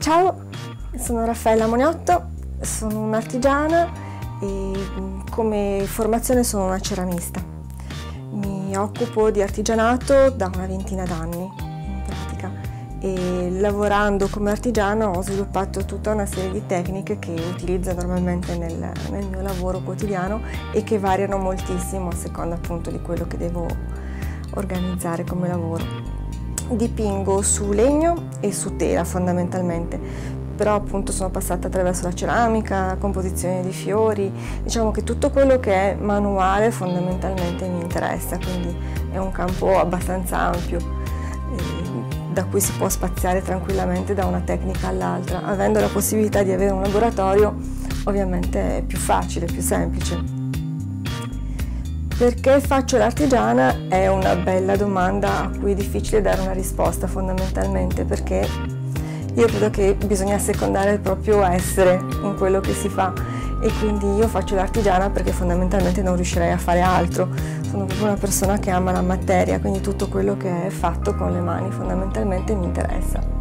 Ciao, sono Raffaella Moniotto, sono un'artigiana e come formazione sono una ceramista. Mi occupo di artigianato da una ventina d'anni in pratica e lavorando come artigiana ho sviluppato tutta una serie di tecniche che utilizzo normalmente nel, nel mio lavoro quotidiano e che variano moltissimo a seconda appunto di quello che devo organizzare come lavoro dipingo su legno e su tela fondamentalmente, però appunto sono passata attraverso la ceramica, la composizione di fiori, diciamo che tutto quello che è manuale fondamentalmente mi interessa, quindi è un campo abbastanza ampio eh, da cui si può spaziare tranquillamente da una tecnica all'altra. Avendo la possibilità di avere un laboratorio ovviamente è più facile, più semplice. Perché faccio l'artigiana è una bella domanda a cui è difficile dare una risposta fondamentalmente perché io credo che bisogna secondare il proprio essere in quello che si fa e quindi io faccio l'artigiana perché fondamentalmente non riuscirei a fare altro. Sono proprio una persona che ama la materia, quindi tutto quello che è fatto con le mani fondamentalmente mi interessa.